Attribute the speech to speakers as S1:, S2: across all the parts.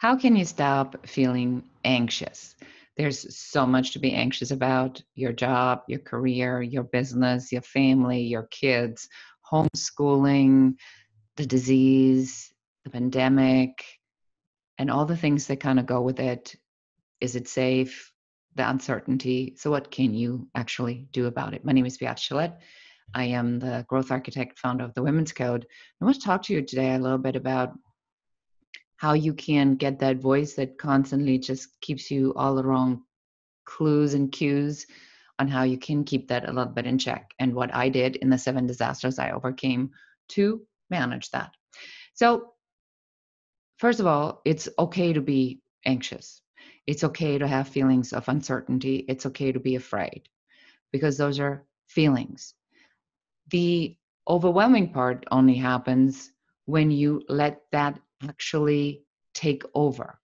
S1: How can you stop feeling anxious? There's so much to be anxious about your job, your career, your business, your family, your kids, homeschooling, the disease, the pandemic, and all the things that kind of go with it. Is it safe? The uncertainty. So, what can you actually do about it? My name is Beate Chelette. I am the growth architect, founder of the Women's Code. I want to talk to you today a little bit about how you can get that voice that constantly just keeps you all the wrong clues and cues on how you can keep that a little bit in check and what I did in the seven disasters I overcame to manage that. So, first of all, it's okay to be anxious. It's okay to have feelings of uncertainty. It's okay to be afraid because those are feelings. The overwhelming part only happens when you let that actually take over.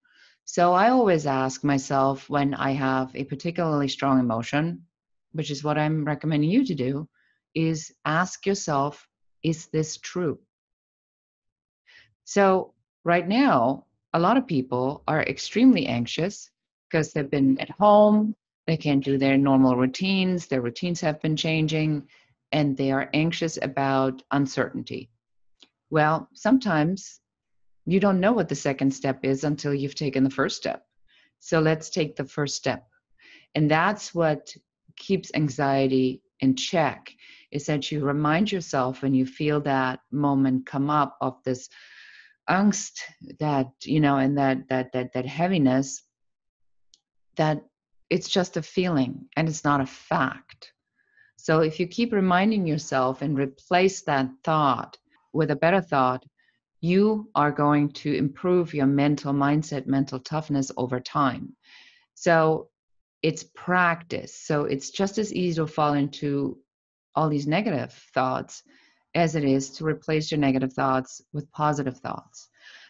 S1: So I always ask myself when I have a particularly strong emotion, which is what I'm recommending you to do, is ask yourself, is this true? So right now, a lot of people are extremely anxious because they've been at home, they can't do their normal routines, their routines have been changing, and they are anxious about uncertainty. Well, sometimes you don't know what the second step is until you've taken the first step. So let's take the first step. And that's what keeps anxiety in check is that you remind yourself when you feel that moment come up of this angst that you know and that that that that heaviness that it's just a feeling and it's not a fact so if you keep reminding yourself and replace that thought with a better thought you are going to improve your mental mindset, mental toughness over time. So it's practice. So it's just as easy to fall into all these negative thoughts as it is to replace your negative thoughts with positive thoughts.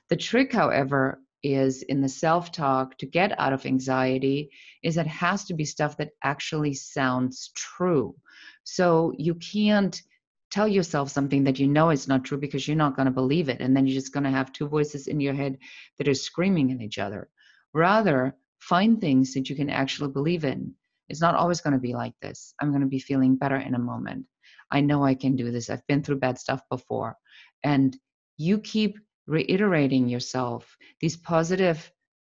S1: The trick, however, is in the self talk to get out of anxiety is it has to be stuff that actually sounds true. So you can't tell yourself something that you know is not true because you're not going to believe it. And then you're just going to have two voices in your head that are screaming at each other. Rather, find things that you can actually believe in. It's not always going to be like this. I'm going to be feeling better in a moment. I know I can do this. I've been through bad stuff before. And you keep reiterating yourself these positive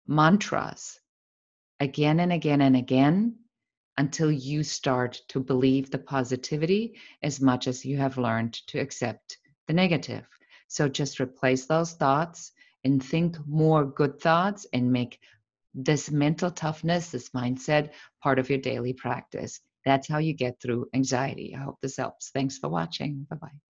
S1: mantras again and again and again until you start to believe the positivity as much as you have learned to accept the negative. So just replace those thoughts and think more good thoughts and make this mental toughness, this mindset, part of your daily practice. That's how you get through anxiety. I hope this helps. Thanks for watching. Bye bye.